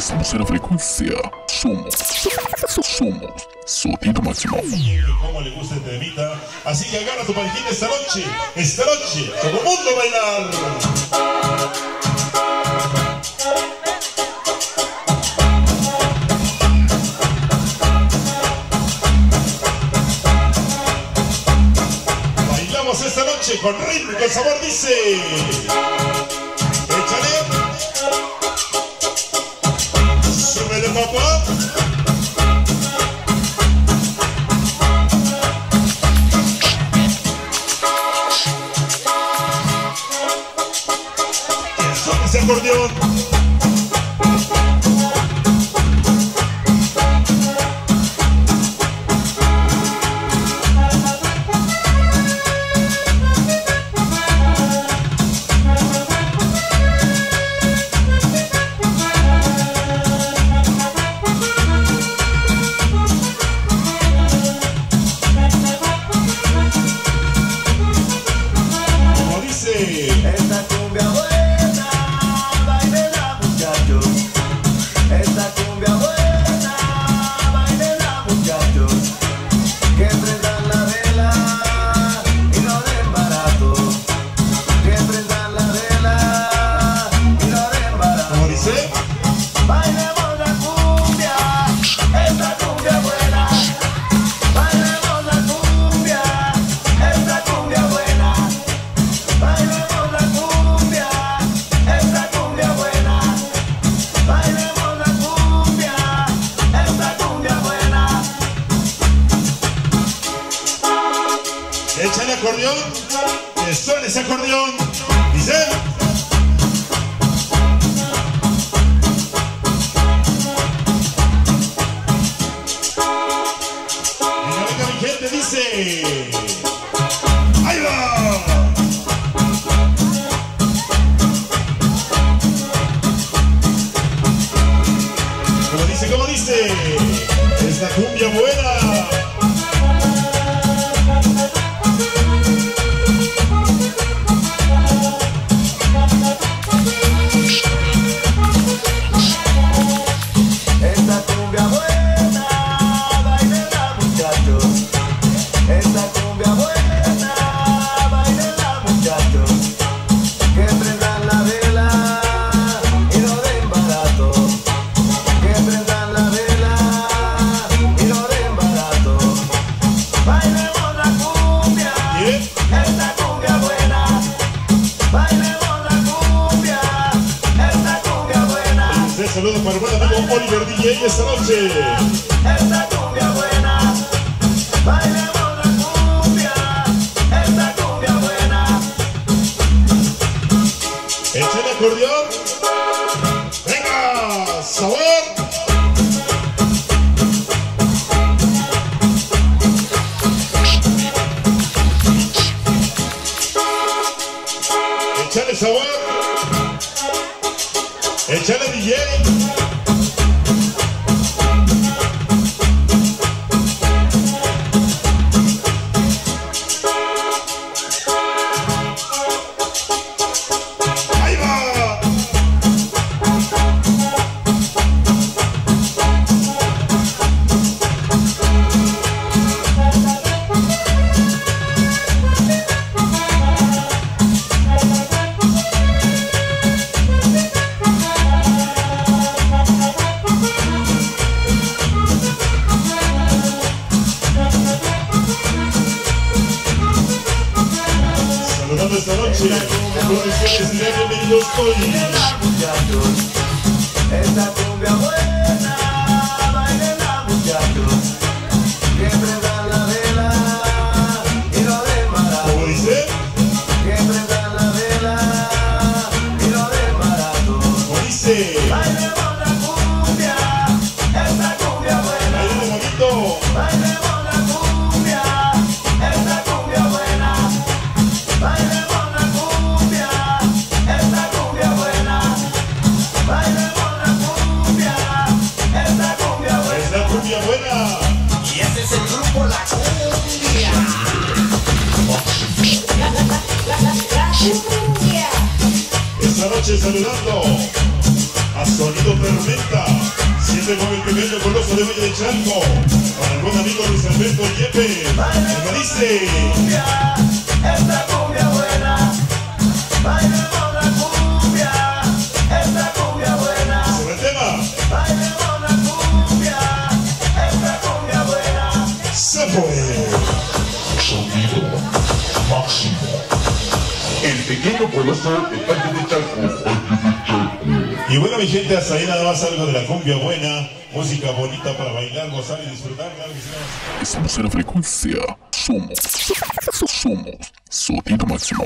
Estamos en la frecuencia. Somos. Somos. Sonido máximo. Cómo le gusta este temita. Así que agarra tu parejita esta noche. Esta noche. Todo el mundo bailar. Bailamos esta noche con ritmo y sabor, dice. Acordeón. Acordeón. Que suene ese acordeón. Dice. Mi gente, dice. ¡Ahí va! Como dice. Es la cumbia buena. Saludo para el buen amigo Oliver DJ esta noche. Esta cumbia buena, bailemos la cumbia, esta cumbia buena. Échale acordeón. Venga, sabor. Sabor. Échale DJ. Esta noche. Hoy. muchachos, esta cumbia Y este es el grupo La Cumbia. Esta noche saludando a Sonido Tormenta. Siempre con el pequeño coloso de Valle de Chalco. Para el buen amigo Luis Alberto Yepe. Me dice. Sonido máximo. El pequeño coloso de Valle de Chalco. Y bueno, mi gente, hasta ahí nada más algo de la cumbia buena. Música bonita para bailar, gozar y disfrutar. Claro que sí. Estamos en frecuencia. Somos. Somos. Sonido máximo.